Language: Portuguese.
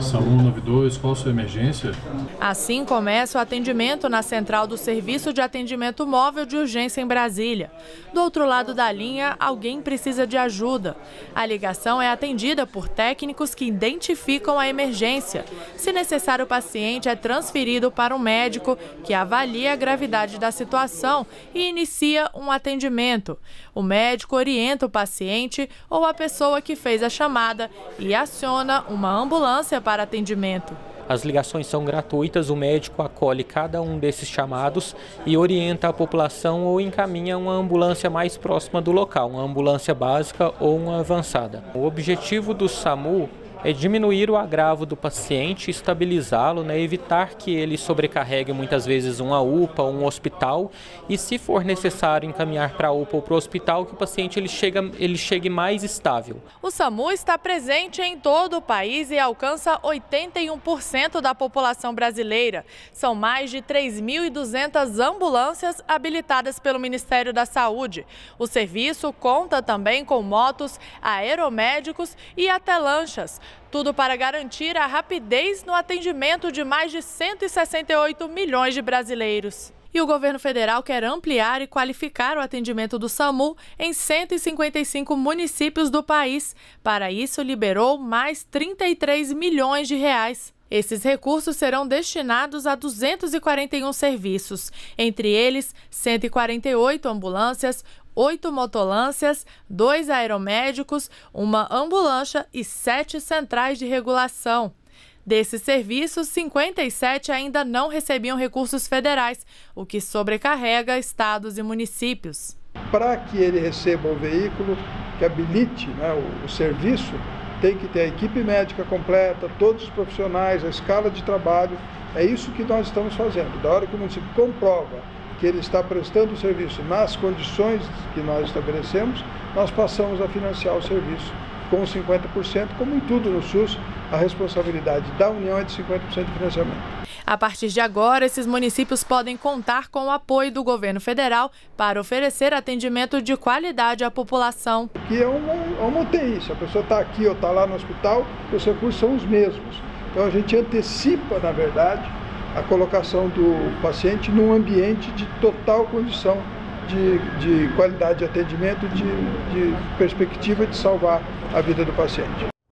SAMU 92, qual a sua emergência? Assim começa o atendimento na central do Serviço de Atendimento Móvel de Urgência em Brasília. Do outro lado da linha, alguém precisa de ajuda. A ligação é atendida por técnicos que identificam a emergência. Se necessário, o paciente é transferido para um médico que avalia a gravidade da situação e inicia um atendimento. O médico orienta o paciente ou a pessoa que fez a chamada e aciona uma ambulância para atendimento. As ligações são gratuitas, o médico acolhe cada um desses chamados e orienta a população ou encaminha uma ambulância mais próxima do local, uma ambulância básica ou uma avançada. O objetivo do SAMU é diminuir o agravo do paciente, estabilizá-lo, né, evitar que ele sobrecarregue muitas vezes uma UPA, um hospital e, se for necessário encaminhar para a UPA ou para o hospital, que o paciente ele, chega, ele chegue mais estável. O SAMU está presente em todo o país e alcança 81% da população brasileira. São mais de 3.200 ambulâncias habilitadas pelo Ministério da Saúde. O serviço conta também com motos, aeromédicos e até lanchas. Tudo para garantir a rapidez no atendimento de mais de 168 milhões de brasileiros. E o governo federal quer ampliar e qualificar o atendimento do SAMU em 155 municípios do país. Para isso, liberou mais 33 milhões de reais. Esses recursos serão destinados a 241 serviços, entre eles 148 ambulâncias, oito motolâncias, dois aeromédicos, uma ambulância e sete centrais de regulação. Desses serviços, 57 ainda não recebiam recursos federais, o que sobrecarrega estados e municípios. Para que ele receba o veículo que habilite né, o, o serviço, tem que ter a equipe médica completa, todos os profissionais, a escala de trabalho. É isso que nós estamos fazendo. Da hora que o município comprova que ele está prestando o serviço nas condições que nós estabelecemos, nós passamos a financiar o serviço com 50%, como em tudo no SUS, a responsabilidade da União é de 50% de financiamento. A partir de agora, esses municípios podem contar com o apoio do governo federal para oferecer atendimento de qualidade à população. Que é uma, é uma UTI, se a pessoa está aqui ou está lá no hospital, os recursos são os mesmos. Então a gente antecipa, na verdade, a colocação do paciente num ambiente de total condição de, de qualidade de atendimento, de, de perspectiva de salvar a vida do paciente.